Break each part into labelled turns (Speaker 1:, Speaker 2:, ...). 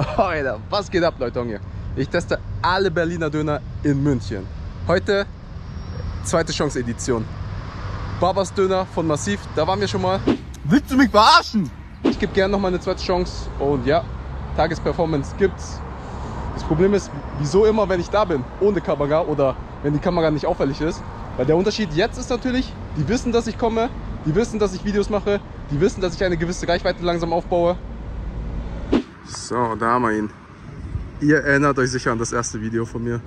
Speaker 1: Alter, was geht ab, Leute? Hier? Ich teste alle Berliner Döner in München. Heute zweite Chance Edition. Babas Döner von Massiv, da waren wir schon mal.
Speaker 2: Willst du mich verarschen?
Speaker 1: Ich gebe gerne noch mal eine zweite Chance und ja, Tagesperformance gibt's. Das Problem ist, wieso immer, wenn ich da bin, ohne Kamera oder wenn die Kamera nicht auffällig ist. Weil der Unterschied jetzt ist natürlich, die wissen, dass ich komme, die wissen, dass ich Videos mache, die wissen, dass ich eine gewisse Reichweite langsam aufbaue. So, da haben wir ihn. Ihr erinnert euch sicher an das erste Video von mir.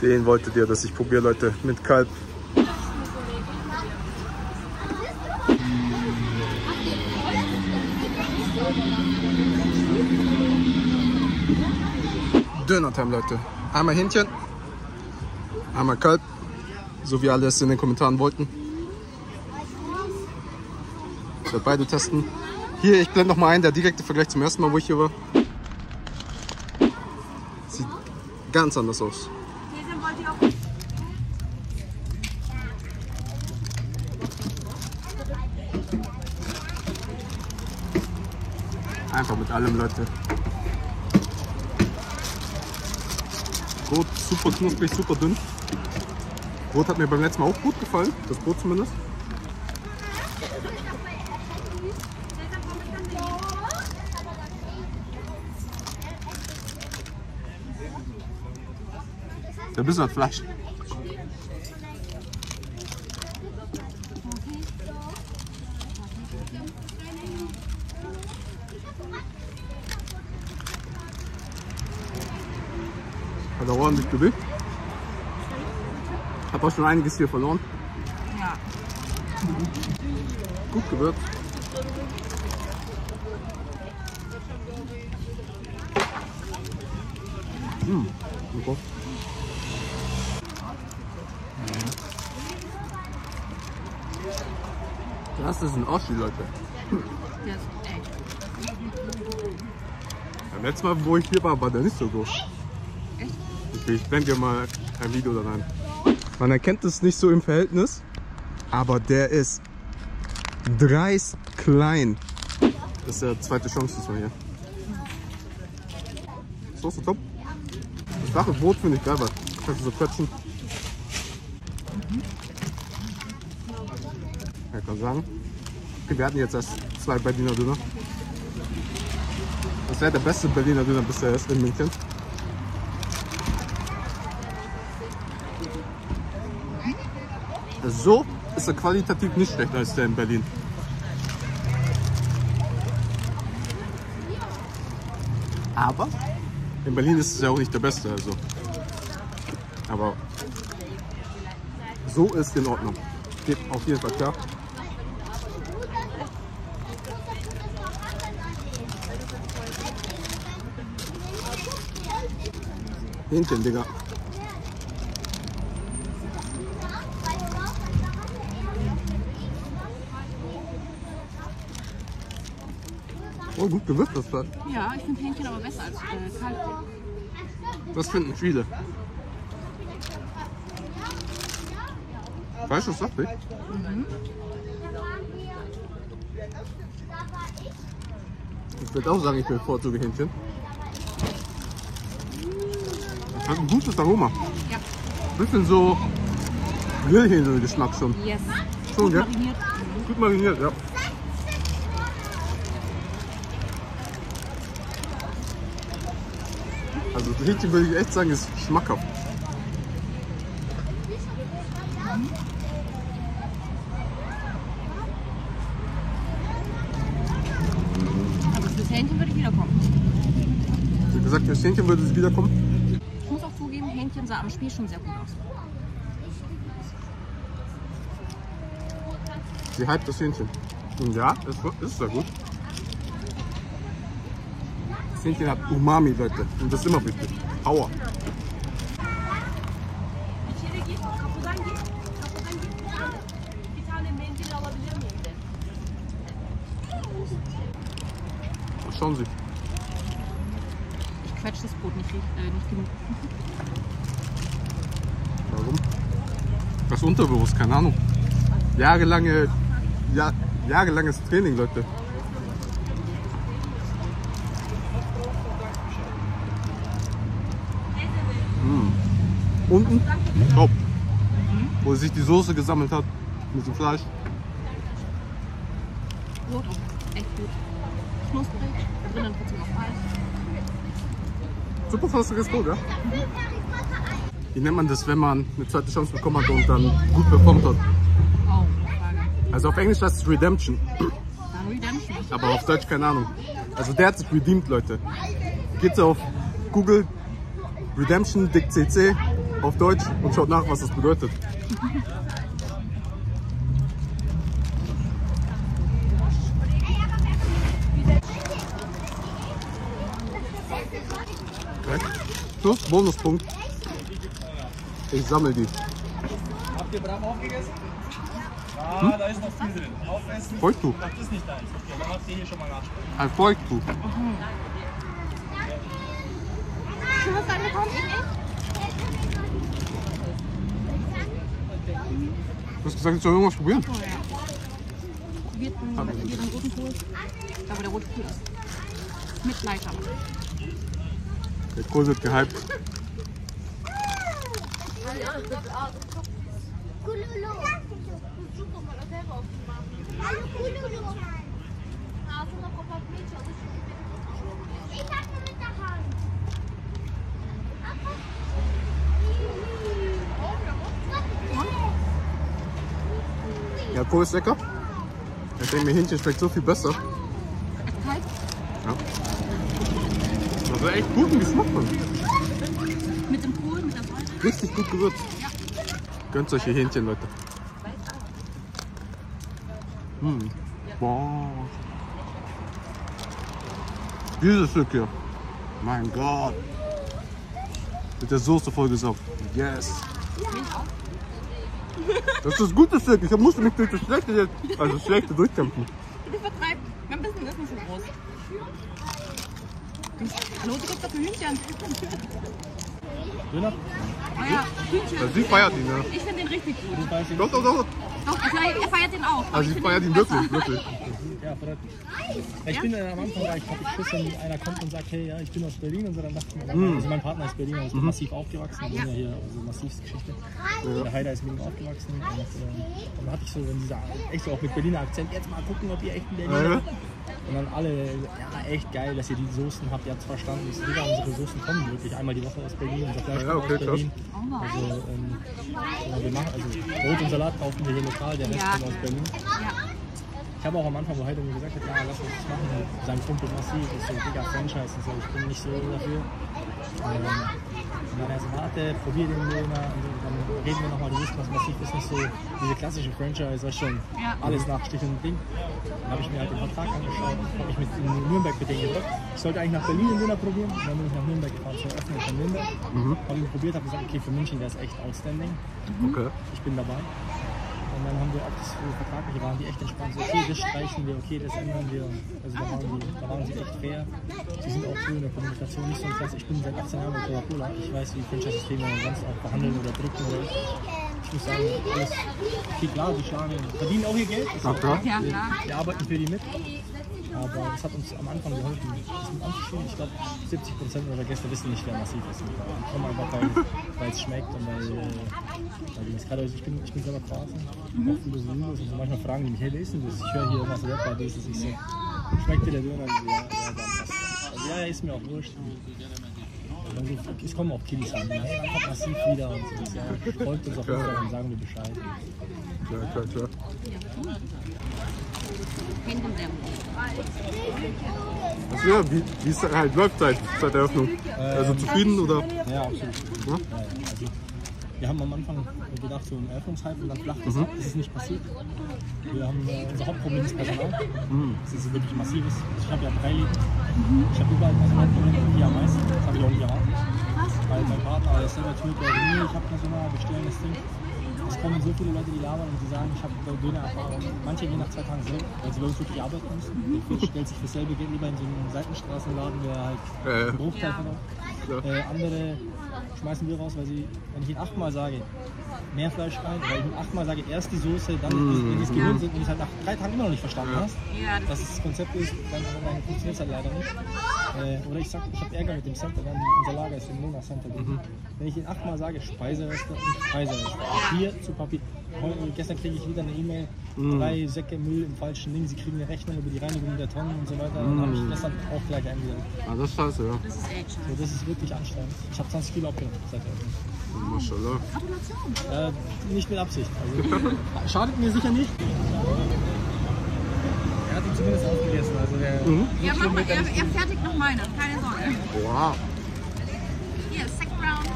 Speaker 1: Den wolltet ihr, dass ich probiere, Leute, mit Kalb. Döner-Time, Leute. Einmal Hähnchen, einmal Kalb, so wie alle es in den Kommentaren wollten. Beide testen. Hier, ich blende noch mal ein, der direkte Vergleich zum ersten Mal, wo ich hier war. Sieht ganz anders aus. Einfach mit allem, Leute. Brot super knusprig, super dünn. Brot hat mir beim letzten Mal auch gut gefallen, das Brot zumindest. Der Biss hat Fleisch. Hat er ordentlich bewegt. Hab auch schon einiges hier verloren.
Speaker 3: Ja.
Speaker 1: Gut gewürzt. Mmh, super. Das ist ein Oschi, Leute.
Speaker 3: Der ist echt.
Speaker 1: Beim letzten Mal, wo ich hier war, war der nicht so groß.
Speaker 3: Echt?
Speaker 1: Ich blende dir mal ein Video da rein. Man erkennt es nicht so im Verhältnis, aber der ist dreist klein. Das ist der zweite Chance diesmal hier. Soße top. Das flache Brot finde ich geil, weil kannst du so quetschen. Ja, ich kann sagen. Okay, wir hatten jetzt erst zwei Berliner Döner. Das wäre der beste Berliner Döner bisher ist in München. So ist er qualitativ nicht schlechter als der in Berlin. Aber in Berlin ist es ja auch nicht der beste, also. Aber so ist in Ordnung. Geht auf jeden Fall klar. Hähnchen, Digga. Oh, gut gewürzt das Fleisch.
Speaker 3: Ja, ich finde Hähnchen aber besser als äh, Kalb.
Speaker 1: Das finden viele. Fleisch ist saftig. Ich würde auch sagen, ich bevorzuge Hähnchen. Das hat ein gutes Aroma.
Speaker 3: Ja.
Speaker 1: Bisschen so Grillhähnchen-Geschmack schon.
Speaker 3: Yes.
Speaker 1: Schon,
Speaker 3: Gut
Speaker 1: ja?
Speaker 3: mariniert.
Speaker 1: Gut mariniert, ja. Also das Hähnchen würde ich echt sagen, ist schmackhaft.
Speaker 3: Aber fürs Hähnchen würde ich wiederkommen.
Speaker 1: Wie gesagt, das Hähnchen würde es wiederkommen.
Speaker 3: Sah am Spiel schon sehr gut aus.
Speaker 1: Sie hypt das Hähnchen. Und ja, es ist sehr gut. Das Hähnchen hat Umami, Leute. Und das ist immer wichtig. Power. Schauen Sie.
Speaker 3: Ich quetsche das Brot nicht, äh, nicht genug.
Speaker 1: Warum? Das Unterbewusst, keine Ahnung. Jahrelange, ja, jahrelanges Training, Leute. Mmh. Unten, top. Wo sich die Soße gesammelt hat mit dem Fleisch.
Speaker 3: Gut, echt gut. Knusprig, drinnen trotzdem noch Eis.
Speaker 1: Super fast Restaurant, ja? Mhm. Wie nennt man das, wenn man eine zweite Chance bekommen hat und dann gut performt hat?
Speaker 3: Oh, Frage.
Speaker 1: Also auf Englisch heißt es Redemption, aber auf Deutsch keine Ahnung. Also der hat sich redeemed, Leute. Geht's auf Google Redemption Dick CC auf Deutsch und schaut nach, was das bedeutet. Okay. So, Bonuspunkt. Ich sammle die.
Speaker 2: Habt ihr Bram aufgegessen? Ah, da ist noch viel drin. Aufessen.
Speaker 1: Feuchttuch.
Speaker 2: Das ist nicht deins. Okay, dann habt ihr hier schon mal nach.
Speaker 1: Ein Feuchttuch.
Speaker 3: Du hast eine bekommen?
Speaker 1: Du hast gesagt, ich soll irgendwas probieren.
Speaker 3: Oh ja. Probiert einen roten Kohl. Da wo der rote Kohl ist. Mit aber.
Speaker 1: Der Kohl wird gehypt.
Speaker 4: Kululu. Alo kululu. Ağzını kapatmaya çalışıyorum. İlk aklı mit der Hand.
Speaker 1: Ja, Kohl ist lecker. Ich denke mir, Hähnchen schmeckt so viel besser. Ja. Das hat echt guten Geschmack, Mann.
Speaker 3: Mit dem Kohl, mit der Säure.
Speaker 1: Richtig gut gewürzt. Gönnt solche Hähnchen, Leute. Hm. Boah. Dieses Stück hier. Mein Gott. Mit der Soße vollgesaugt. Yes. Das ist das gute Stück. Ich musste mich durch das schlechte, also das schlechte durchkämpfen.
Speaker 3: Du vertreibst. Mein bisschen ist nicht so groß. Hallo, du gibst doch ein Hühnchen.
Speaker 2: Döner?
Speaker 3: Ah ja, Hühnchen.
Speaker 1: Also sie feiert ihn, ja.
Speaker 3: Ich finde den richtig gut.
Speaker 2: Weißt
Speaker 1: Doch, doch, doch.
Speaker 3: Doch, er feiert, er den auch.
Speaker 1: Also
Speaker 3: ich
Speaker 1: sie feiert ihn
Speaker 3: besser.
Speaker 1: wirklich, wirklich.
Speaker 2: Ja, freut mich. Ich bin äh, am Anfang war ich hatte Schiss, wenn einer kommt und sagt, hey, ja, ich bin aus Berlin und so, dann dachte ich mir, also mein Partner ist Berliner, ist massiv aufgewachsen, wir sind ja hier also Massivsgeschichte. Der Heider ist mit ihm aufgewachsen und äh, dann hatte ich so in dieser, echt so auch mit Berliner Akzent, jetzt mal gucken, ob ihr echt ein Berliner
Speaker 1: Ja.
Speaker 2: seid. Und dann alle, ja, echt geil, dass ihr die Soßen habt, ihr habt es verstanden. Ich Digga, unsere Soßen kommen wirklich einmal die Woche aus Berlin, unser Fleisch
Speaker 1: Ja, okay,
Speaker 2: aus Berlin.
Speaker 3: krass.
Speaker 2: Also, ähm, ja, wir machen, also Brot und Salat kaufen wir hier lokal, der Rest
Speaker 3: Ja.
Speaker 2: kommt aus Berlin.
Speaker 3: Ja.
Speaker 2: Ich habe auch am Anfang, wo mir gesagt hat, ja, lass uns das machen, sein Kumpel massiv, ist so, Digga, Franchise und so, ich bin nicht so dafür. Ähm, und dann er so, warte, probier den Döner, und dann reden wir nochmal, du wisst, was massiv ist, nicht so diese klassische Franchise, was schon
Speaker 3: Ja.
Speaker 2: alles nach Stich und Ding. Dann habe ich mir halt den Vertrag angeschaut, habe ich mit in Nürnberg mit denen gedrückt. Ich sollte eigentlich nach Berlin den Döner probieren, und dann bin ich nach Nürnberg gefahren zur Eröffnung von Nürnberg. Habe ihn probiert, habe gesagt, okay, für München wäre es echt outstanding
Speaker 1: Okay.
Speaker 2: ich bin dabei. Und dann haben wir auch das vertragliche, waren die echt entspannt. So, okay, das streichen wir, okay, das ändern wir. Also da waren, die, da waren sie echt fair. Sie sind auch so in der Kommunikation nicht so ein Klasse. Ich bin seit 18 Jahren bei Coca-Cola. Ich weiß, wie Franchise-Systeme sonst auch behandeln oder drücken. Oder ich muss sagen, alles viel klar, die schlagen, verdienen auch ihr Geld. Ist auch-
Speaker 1: klar.
Speaker 3: Ja, klar.
Speaker 2: wir arbeiten für die mit. Aber das hat uns am Anfang geholfen, das mit anzuschauen. Ich glaube, 70 Prozent unserer Gäste wissen nicht, wer massiv ist. Die kommen einfach, weil, weil es schmeckt und weil, weil die das gerade, also ich bin, ich bin selber Kroaten, auch viele so Jusos und so. Manchmal fragen die mich, hey, wer ist denn das? Ich höre hier irgendwas Rap bei das ist ich so, schmeckt dir der Döner? Und so, ja, ja, dann passt das. Also, ja, ja, ist mir auch wurscht. Und so, es kommen auch Kiddies an, hey, dann kommt massiv wieder und so. Ja, folgt uns auf Instagram, sagen wir Bescheid.
Speaker 1: Klar, klar, klar.
Speaker 3: Hände sehr gut.
Speaker 1: Also ja, wie, wie es halt läuft seit, seit der Eröffnung. Also zufrieden oder?
Speaker 2: Ja, absolut.
Speaker 1: Ja?
Speaker 2: Also, wir haben am Anfang gedacht, so ein Eröffnungshype und dann es ab. Das ist nicht passiert. Wir haben, äh, unser Hauptproblem ist Personal. Das ist wirklich massives. Ich habe ja drei Läden. Ich habe überall Personalprobleme, hier am meisten. Das habe ich auch nicht erwartet. Weil mein Partner, der ist selber der nee, ich habe Personal, wir stellen das Ding. Es kommen so viele Leute, die labern und die sagen, ich habe Döner-Erfahrung. Manche gehen nach zwei Tagen so, weil sie bei uns wirklich arbeiten müssen. Der Fisch stellt sich für selbe Geld lieber in so einen Seitenstraßenladen, der halt
Speaker 1: Äh.
Speaker 2: einen Bruchteil
Speaker 3: Ja.
Speaker 2: von äh, andere schmeißen wir raus, weil sie, wenn ich ihnen achtmal sage, mehr Fleisch rein, weil ich ihnen achtmal sage, erst die Soße, dann wenn die es gewöhnt sind und die es halt nach drei Tagen immer noch nicht verstanden hast,
Speaker 3: Ja, das
Speaker 2: dass es das Konzept ist, dann, dann funktioniert es halt leider nicht. Äh, oder ich sag, ich habe Ärger mit dem Center, dann unser Lager ist im Lona Center. Wenn ich ihnen achtmal sage, Speisereste und Speisereste, Papier zu Papier. Heute, gestern kriege ich wieder eine E-Mail, drei Säcke Müll im falschen Ding, sie kriegen eine Rechnung über die Reinigung der Tonnen und so weiter. Dann habe ich gestern auch gleich eingesetzt.
Speaker 1: Ah, das ist scheiße, ja.
Speaker 3: das ist echt schade.
Speaker 2: So, das ist wirklich anstrengend. Ich habe 20 Kilo abgenommen seitdem.
Speaker 1: Maschallah.
Speaker 3: Gratulation.
Speaker 2: Äh, nicht mit Absicht. Also, schadet mir sicher nicht. Er hat ihn zumindest aufgegessen. Also der
Speaker 3: Ja, mach mal, er, er fertigt noch meine, keine Sorge.
Speaker 1: Wow.
Speaker 3: Hier, Sack Brown.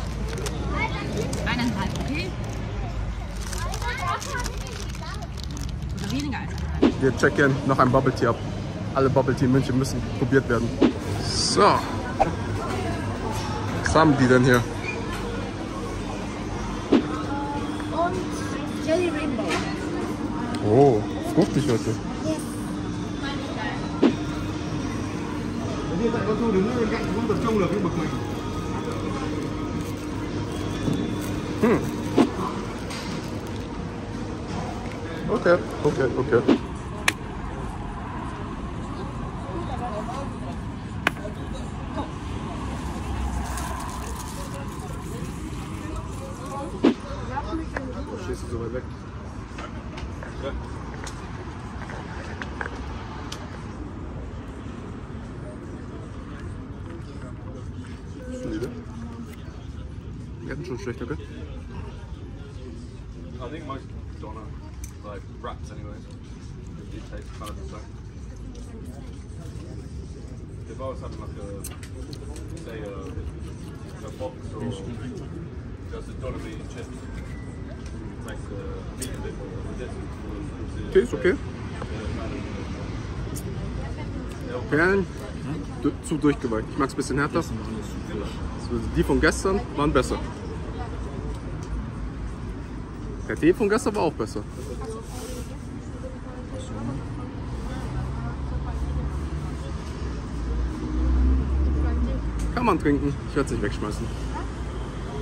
Speaker 3: Eineinhalb, okay? Oder weniger als eineinhalb.
Speaker 1: Wir checken noch ein Bubble Tea ab. Alle Bubble Tea in München müssen probiert werden. So. Was haben die denn hier?
Speaker 4: Und Jelly Rainbow.
Speaker 1: Oh, fruchtig heute. Hm. Okay, okay, okay. Stehst du so weit weg? Wir hatten schon schlechter, gell?
Speaker 5: It tastes kind of the same. If I was having like a, say a, a box or just a chips, it makes the meat a bit more.
Speaker 1: Okay, ist okay. Perlen du- zu durchgeweicht. Ich mag es ein bisschen härter. So, Die von gestern waren besser. Der Tee von gestern war auch besser. Kann man trinken. Ich werde es nicht wegschmeißen.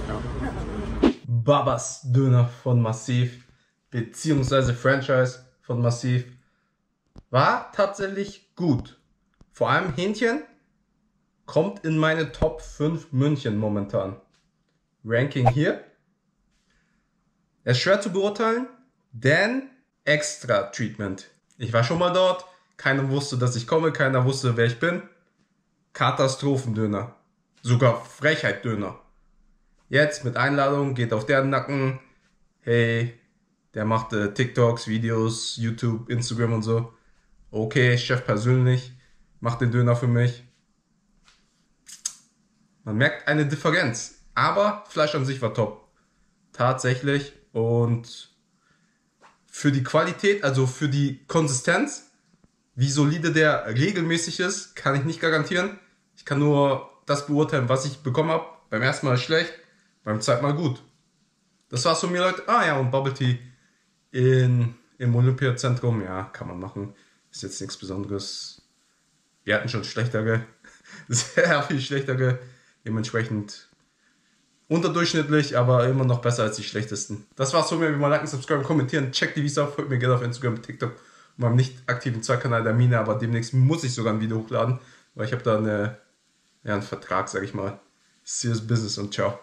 Speaker 1: Ja. Babas Döner von Massiv, beziehungsweise Franchise von Massiv, war tatsächlich gut. Vor allem Hähnchen kommt in meine Top 5 München momentan. Ranking hier. Es ist schwer zu beurteilen, denn extra Treatment. Ich war schon mal dort, keiner wusste, dass ich komme, keiner wusste, wer ich bin. Katastrophendöner. Sogar Frechheitdöner. Jetzt mit Einladung, geht auf deren Nacken. Hey, der macht äh, TikToks, Videos, YouTube, Instagram und so. Okay, Chef persönlich, macht den Döner für mich. Man merkt eine Differenz. Aber Fleisch an sich war top. Tatsächlich. Und für die Qualität, also für die Konsistenz, wie solide der regelmäßig ist, kann ich nicht garantieren. Ich kann nur das beurteilen, was ich bekommen habe. Beim ersten Mal schlecht, beim zweiten Mal gut. Das war's von mir, Leute. Ah ja, und Bubble Tea in, im Olympiazentrum. Ja, kann man machen. Ist jetzt nichts Besonderes. Wir hatten schon schlechtere, sehr viel schlechtere. Dementsprechend unterdurchschnittlich, aber immer noch besser als die schlechtesten. Das war's von mir. Wie mal liken, subscriben, kommentieren. Checkt die auf. Folgt mir gerne auf Instagram, TikTok und meinem nicht aktiven Zweitkanal der Mine. Aber demnächst muss ich sogar ein Video hochladen, weil ich habe da eine, ja, einen Vertrag, sag ich mal. Serious Business und ciao.